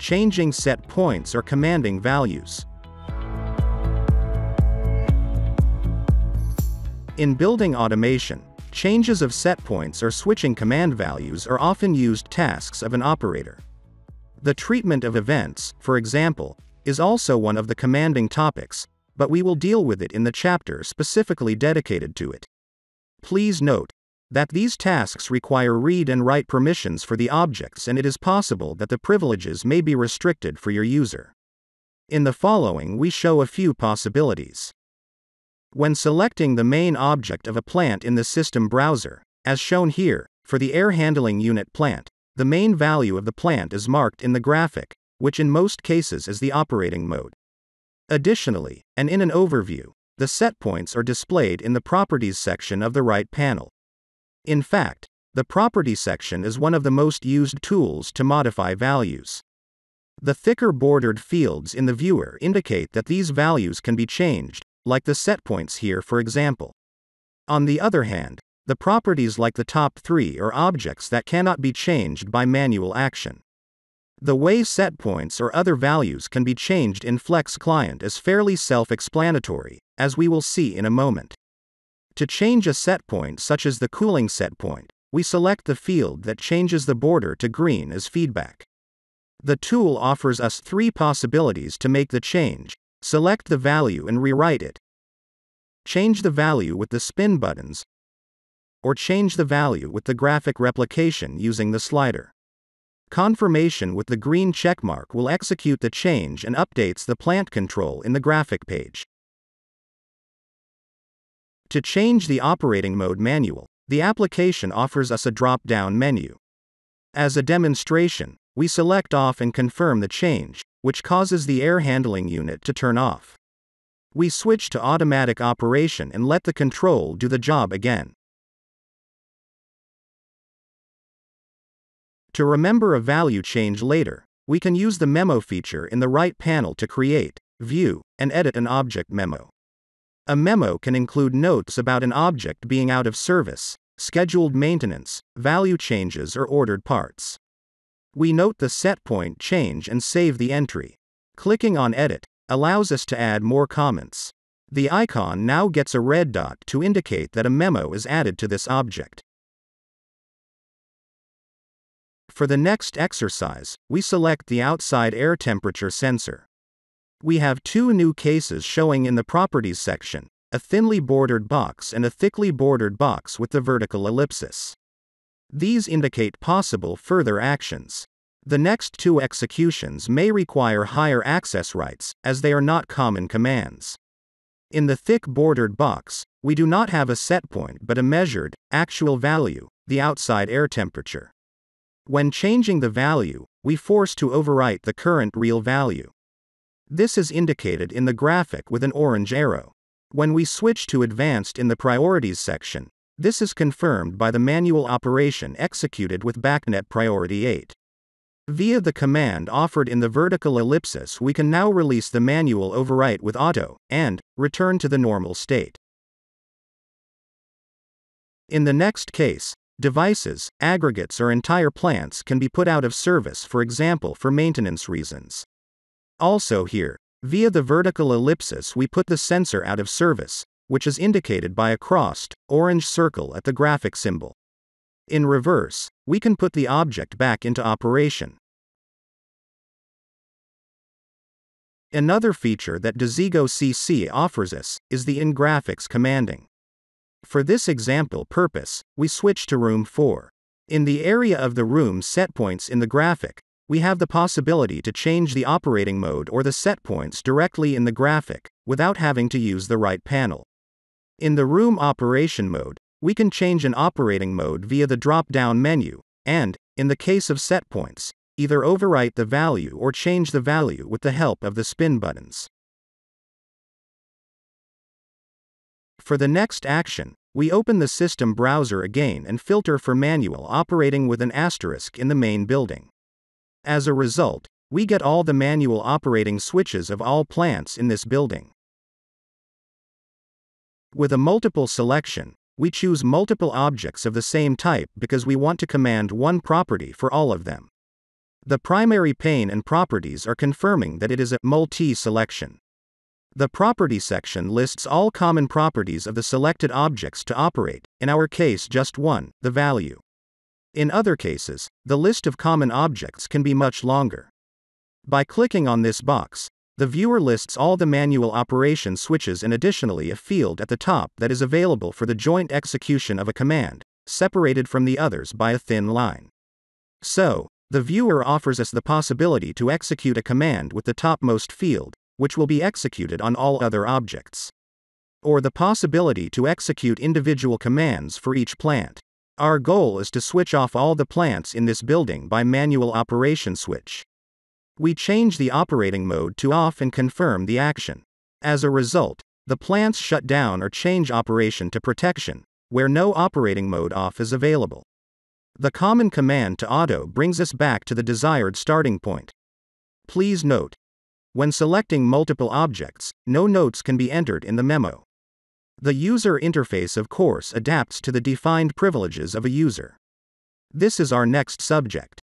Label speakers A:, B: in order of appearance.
A: changing set points or commanding values. In building automation, changes of set points or switching command values are often used tasks of an operator. The treatment of events, for example, is also one of the commanding topics, but we will deal with it in the chapter specifically dedicated to it. Please note that these tasks require read and write permissions for the objects and it is possible that the privileges may be restricted for your user. In the following we show a few possibilities. When selecting the main object of a plant in the system browser, as shown here, for the air handling unit plant, the main value of the plant is marked in the graphic, which in most cases is the operating mode. Additionally, and in an overview, the set points are displayed in the Properties section of the right panel. In fact, the Properties section is one of the most used tools to modify values. The thicker bordered fields in the viewer indicate that these values can be changed, like the set points here for example. On the other hand, the properties like the top three are objects that cannot be changed by manual action. The way set points or other values can be changed in Flex Client is fairly self explanatory, as we will see in a moment. To change a set point, such as the cooling set point, we select the field that changes the border to green as feedback. The tool offers us three possibilities to make the change select the value and rewrite it, change the value with the spin buttons, or change the value with the graphic replication using the slider. Confirmation with the green checkmark will execute the change and updates the plant control in the graphic page. To change the operating mode manual, the application offers us a drop down menu. As a demonstration, we select off and confirm the change, which causes the air handling unit to turn off. We switch to automatic operation and let the control do the job again. To remember a value change later, we can use the memo feature in the right panel to create, view, and edit an object memo. A memo can include notes about an object being out of service, scheduled maintenance, value changes, or ordered parts. We note the set point change and save the entry. Clicking on Edit allows us to add more comments. The icon now gets a red dot to indicate that a memo is added to this object. For the next exercise, we select the outside air temperature sensor. We have two new cases showing in the Properties section a thinly bordered box and a thickly bordered box with the vertical ellipsis. These indicate possible further actions. The next two executions may require higher access rights, as they are not common commands. In the thick bordered box, we do not have a set point but a measured, actual value, the outside air temperature. When changing the value, we force to overwrite the current real value. This is indicated in the graphic with an orange arrow. When we switch to Advanced in the Priorities section, this is confirmed by the manual operation executed with BACnet Priority 8. Via the command offered in the vertical ellipsis, we can now release the manual overwrite with auto and return to the normal state. In the next case, Devices, aggregates, or entire plants can be put out of service, for example, for maintenance reasons. Also, here, via the vertical ellipsis, we put the sensor out of service, which is indicated by a crossed, orange circle at the graphic symbol. In reverse, we can put the object back into operation. Another feature that Desigo CC offers us is the in graphics commanding. For this example purpose, we switch to room 4. In the area of the room set points in the graphic, we have the possibility to change the operating mode or the set points directly in the graphic, without having to use the right panel. In the room operation mode, we can change an operating mode via the drop down menu, and, in the case of set points, either overwrite the value or change the value with the help of the spin buttons. For the next action, we open the system browser again and filter for manual operating with an asterisk in the main building. As a result, we get all the manual operating switches of all plants in this building. With a multiple selection, we choose multiple objects of the same type because we want to command one property for all of them. The primary pane and properties are confirming that it is a multi-selection. The property section lists all common properties of the selected objects to operate, in our case just one, the value. In other cases, the list of common objects can be much longer. By clicking on this box, the viewer lists all the manual operation switches and additionally a field at the top that is available for the joint execution of a command, separated from the others by a thin line. So, the viewer offers us the possibility to execute a command with the topmost field, which will be executed on all other objects. Or the possibility to execute individual commands for each plant. Our goal is to switch off all the plants in this building by manual operation switch. We change the operating mode to off and confirm the action. As a result, the plants shut down or change operation to protection, where no operating mode off is available. The common command to auto brings us back to the desired starting point. Please note. When selecting multiple objects, no notes can be entered in the memo. The user interface of course adapts to the defined privileges of a user. This is our next subject.